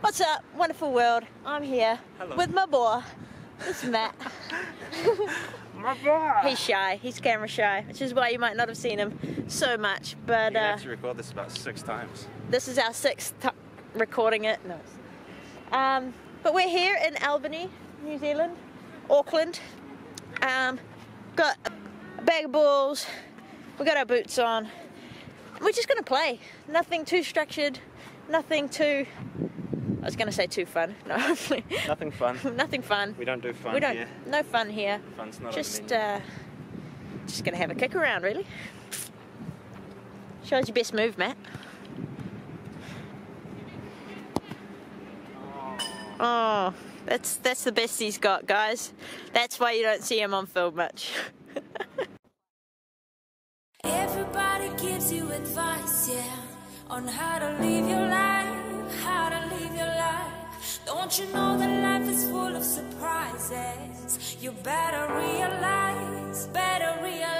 What's up, wonderful world? I'm here Hello. with my boy. It's Matt. My boy. He's shy. He's camera shy, which is why you might not have seen him so much. But You uh, have to record this about six times. this is our sixth recording it. No. Um, but we're here in Albany, New Zealand, Auckland. Um, got a bag of balls. We got our boots on. We're just gonna play. Nothing too structured. Nothing too. I was gonna say too fun. No, hopefully. Nothing fun. nothing fun. We don't do fun we don't. here. No fun here. Fun's not Just on the menu. uh, just gonna have a kick around, really. Shows your best move, Matt. Oh, that's that's the best he's got, guys. That's why you don't see him on film much. Everybody gives you advice, yeah, on how to live your life, how to live your life. Don't you know that life is full of surprises? You better realize, better realize.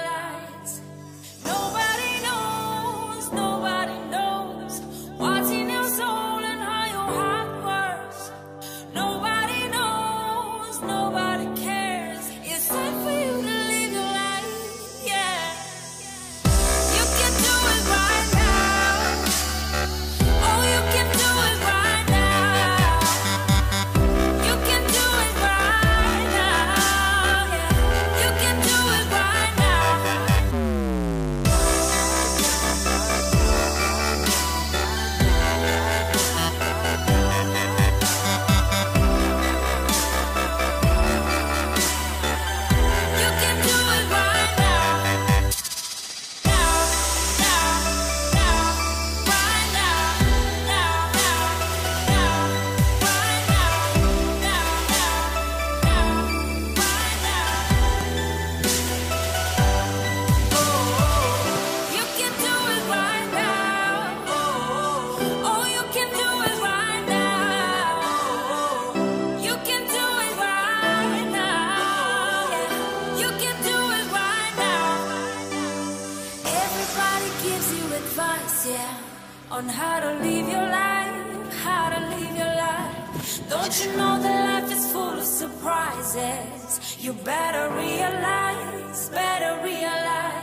On how to live your life, how to live your life. Don't you know that life is full of surprises? You better realize, better realize.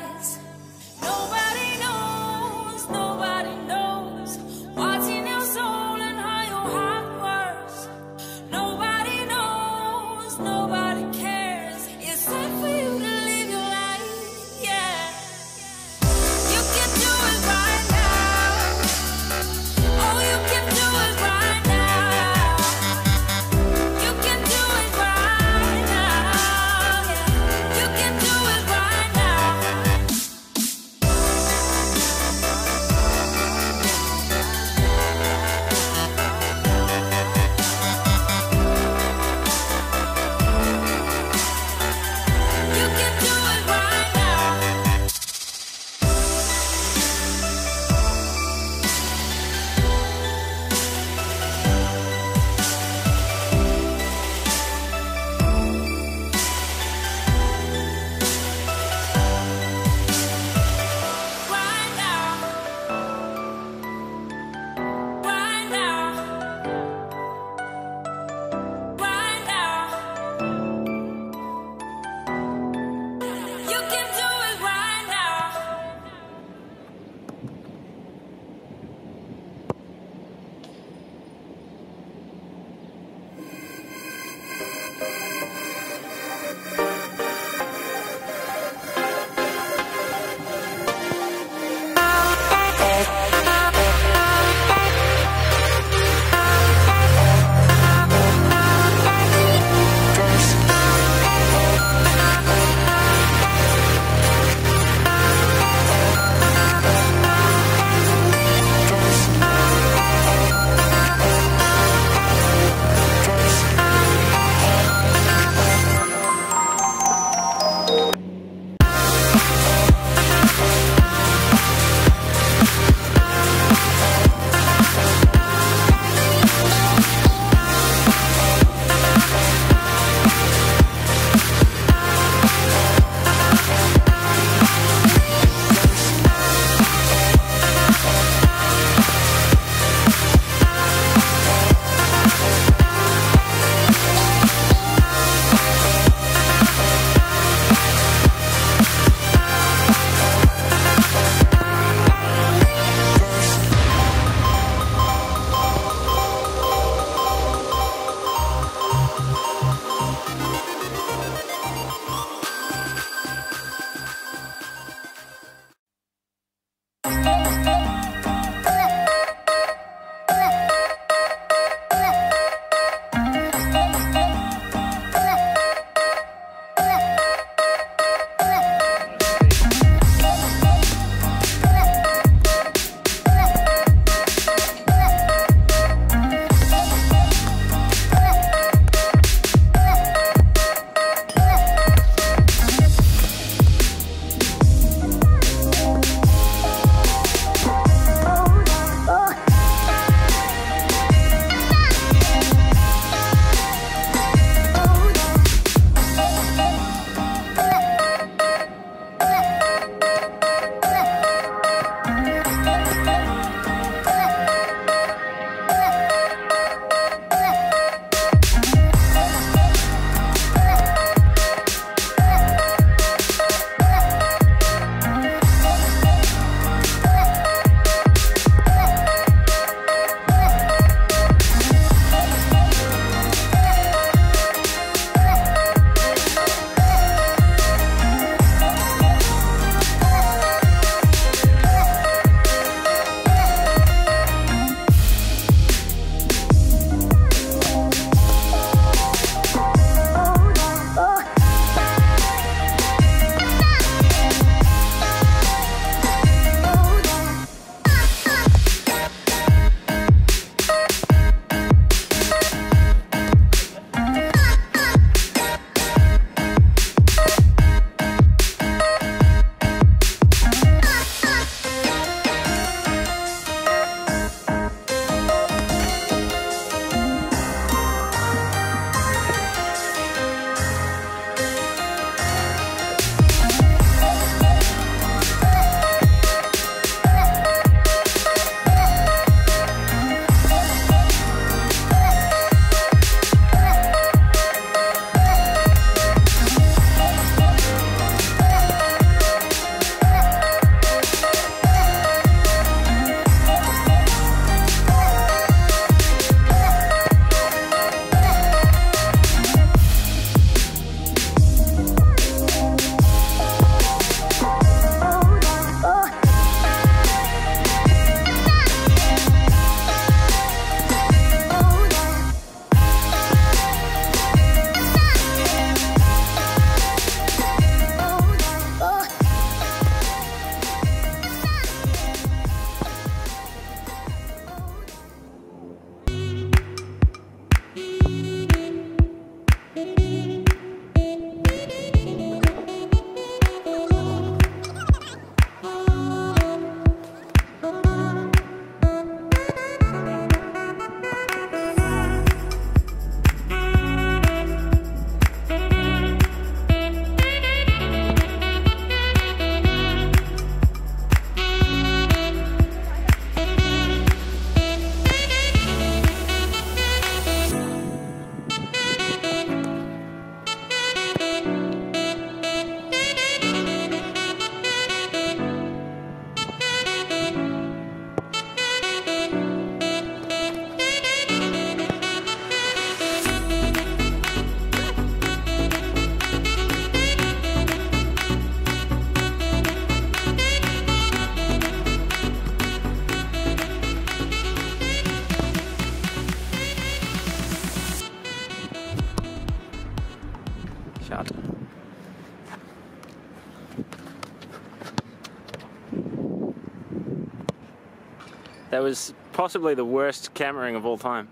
That was possibly the worst cameraing of all time.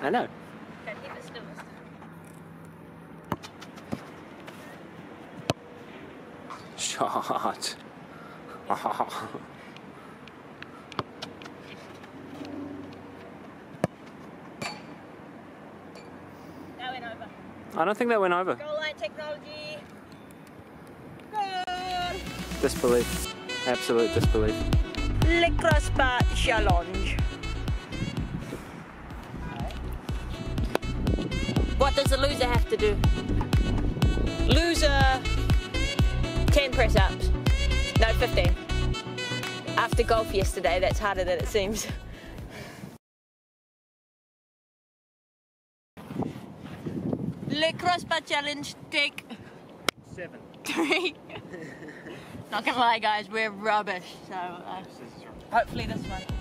I know. Shot. That went over. I don't think that went over. Goal line technology. Good. Disbelief. Absolute disbelief. Le crossbar challenge. What does the loser have to do? Loser 10 press ups. No, 15. After golf yesterday, that's harder than it seems. Le crossbar challenge, take Seven. three. Not gonna lie, guys, we're rubbish. So uh, hopefully this one.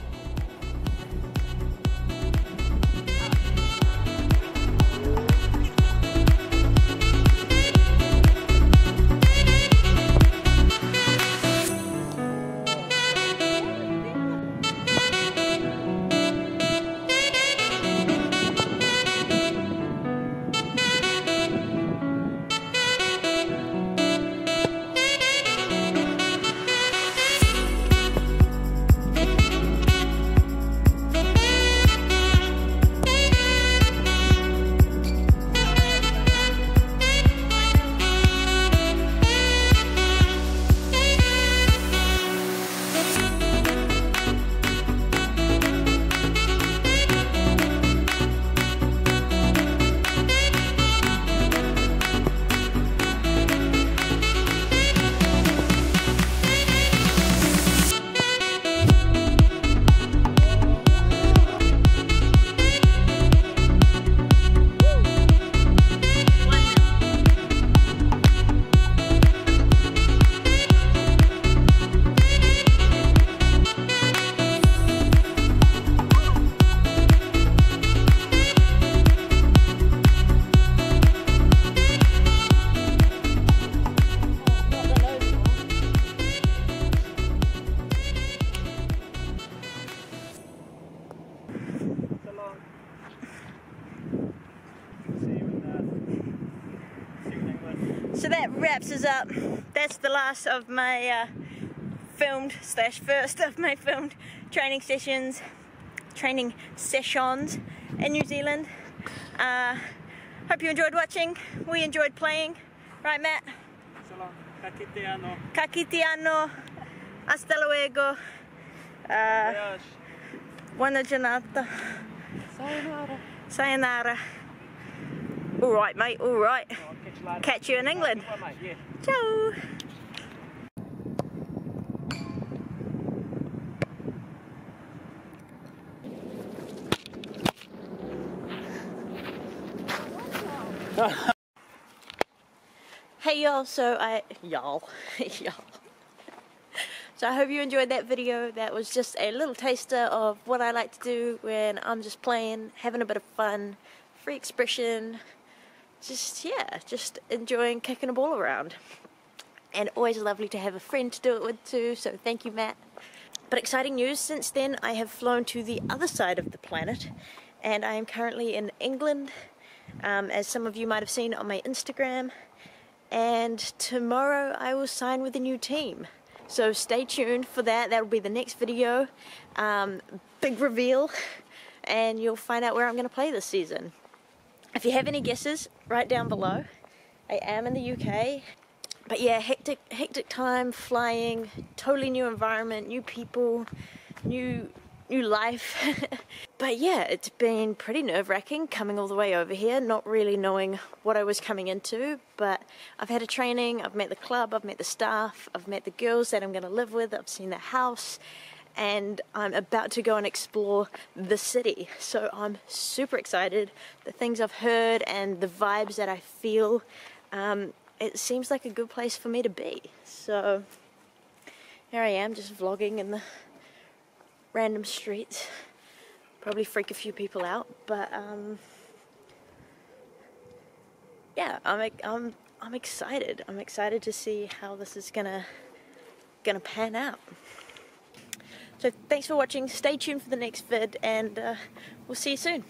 Wraps up. That's the last of my uh, filmed slash first of my filmed training sessions, training sessions in New Zealand. Uh, hope you enjoyed watching. We enjoyed playing, right, Matt? Kakitiano. Hasta luego. Uh, buona giornata. Sayonara. All right, mate. All right. Catch you in England. Ciao. hey y'all, so I y'all y'all. So I hope you enjoyed that video. That was just a little taster of what I like to do when I'm just playing, having a bit of fun, free expression, just yeah, just enjoying kicking a ball around. And always lovely to have a friend to do it with too, so thank you Matt. But exciting news, since then I have flown to the other side of the planet and I am currently in England, um, as some of you might have seen on my Instagram. And tomorrow I will sign with a new team. So stay tuned for that, that'll be the next video. Um, big reveal, and you'll find out where I'm going to play this season. If you have any guesses, write down below. I am in the UK. But yeah, hectic, hectic time flying, totally new environment, new people, new, new life. but yeah, it's been pretty nerve-wracking coming all the way over here, not really knowing what I was coming into. But I've had a training, I've met the club, I've met the staff, I've met the girls that I'm going to live with, I've seen the house, and I'm about to go and explore the city. So I'm super excited. The things I've heard and the vibes that I feel, um, it seems like a good place for me to be. So here I am, just vlogging in the random streets. Probably freak a few people out, but um, yeah, I'm I'm I'm excited. I'm excited to see how this is gonna gonna pan out. So thanks for watching. Stay tuned for the next vid, and uh, we'll see you soon.